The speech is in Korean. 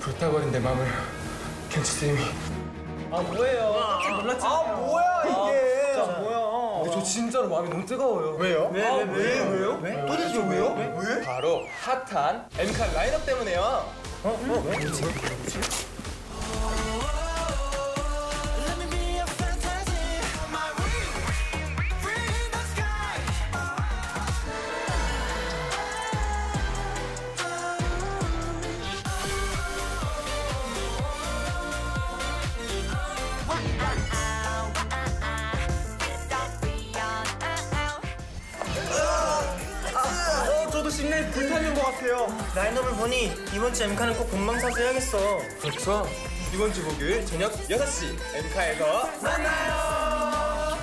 불타버린 내 마음을 경치쌤이 아 뭐예요? 놀랐지? 아 뭐야 이게? 진짜 뭐야? 근데 저 진짜로 마음이 너무 뜨거워요 왜요? 왜, 왜, 왜, 왜요? 왜? 도대체 왜요? 왜? 바로 핫한 엠카 라인업 때문에요 Let me 심내 불타는 것 같아요. 라인업을 보니 이번 주 엠카는 꼭 본방사수 해야겠어. 그렇죠 이번 주 목요일 저녁 6시 엠카에서 만나요.